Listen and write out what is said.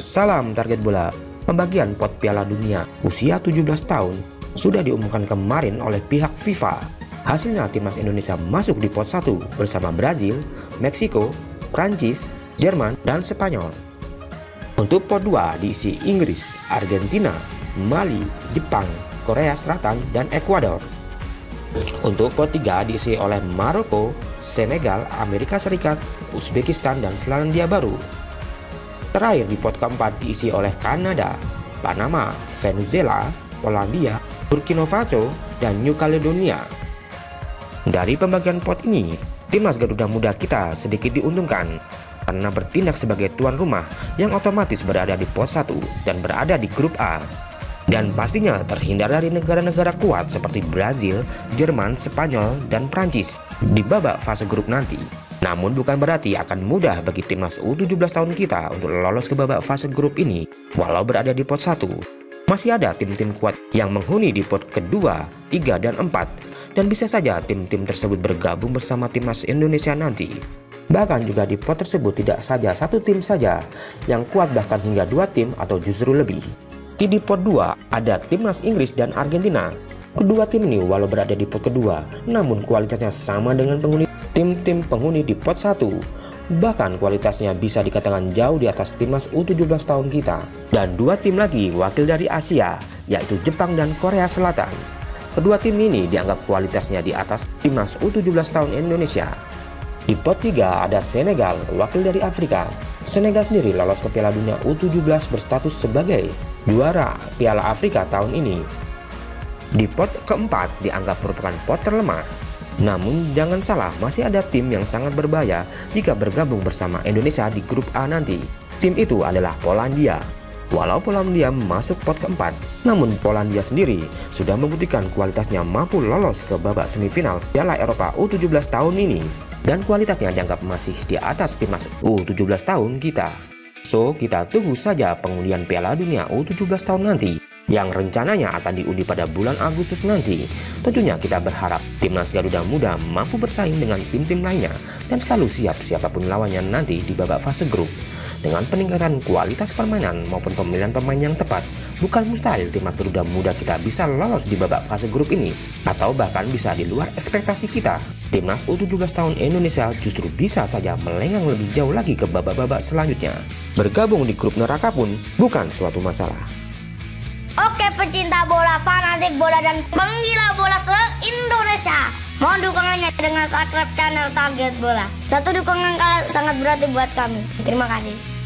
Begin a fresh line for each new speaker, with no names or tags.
Salam target bola. Pembagian pot Piala Dunia usia 17 tahun sudah diumumkan kemarin oleh pihak FIFA. Hasilnya timnas Indonesia masuk di pot 1 bersama Brazil, Meksiko, Prancis, Jerman, dan Spanyol. Untuk pot 2 diisi Inggris, Argentina, Mali, Jepang, Korea Selatan, dan Ekuador. Untuk pot 3 diisi oleh Maroko, Senegal, Amerika Serikat, Uzbekistan, dan Selandia Baru. Terakhir di pot keempat diisi oleh Kanada, Panama, Venezuela, Polandia, Burkina Faso, dan New Caledonia. Dari pembagian pot ini, timnas Garuda Muda kita sedikit diuntungkan karena bertindak sebagai tuan rumah yang otomatis berada di pos 1 dan berada di grup A. Dan pastinya terhindar dari negara-negara kuat seperti Brazil, Jerman, Spanyol, dan Prancis di babak fase grup nanti. Namun bukan berarti akan mudah bagi timnas U17 tahun kita untuk lolos ke babak fase grup ini walau berada di pot 1. Masih ada tim-tim kuat yang menghuni di pot kedua, 3, dan 4 dan bisa saja tim-tim tersebut bergabung bersama timnas Indonesia nanti. Bahkan juga di pot tersebut tidak saja satu tim saja yang kuat bahkan hingga dua tim atau justru lebih. Di, pot 2 ada timnas Inggris dan Argentina. Kedua tim ini walau berada di pot kedua, namun kualitasnya sama dengan penghuni tim-tim penghuni di pot 1. Bahkan kualitasnya bisa dikatakan jauh di atas timnas U17 tahun kita. Dan dua tim lagi wakil dari Asia, yaitu Jepang dan Korea Selatan. Kedua tim ini dianggap kualitasnya di atas timnas U17 tahun Indonesia. Di pot 3 ada Senegal, wakil dari Afrika. Senegal sendiri lolos ke Piala Dunia U17 berstatus sebagai juara Piala Afrika tahun ini. Di pot keempat dianggap merupakan pot terlemah namun jangan salah, masih ada tim yang sangat berbahaya jika bergabung bersama Indonesia di grup A nanti. Tim itu adalah Polandia. Walau Polandia masuk pot keempat, namun Polandia sendiri sudah membuktikan kualitasnya mampu lolos ke babak semifinal Piala Eropa U17 tahun ini. Dan kualitasnya dianggap masih di atas timnas U17 tahun kita. So, kita tunggu saja pengundian Piala Dunia U17 tahun nanti yang rencananya akan diundi pada bulan Agustus nanti. Tentunya kita berharap timnas Garuda Muda mampu bersaing dengan tim-tim lainnya dan selalu siap siapa pun lawannya nanti di babak fase grup. Dengan peningkatan kualitas permainan maupun pemilihan pemain yang tepat, bukan mustahil timnas Garuda Muda kita bisa lolos di babak fase grup ini atau bahkan bisa di luar ekspektasi kita. Timnas U17 tahun Indonesia justru bisa saja melenggang lebih jauh lagi ke babak-babak selanjutnya. Bergabung di grup neraka pun bukan suatu masalah
pecinta bola, fanatik bola, dan penggila bola se-Indonesia. Mohon dukungannya dengan subscribe channel Target Bola. Satu dukungan kalian sangat berarti buat kami. Terima kasih.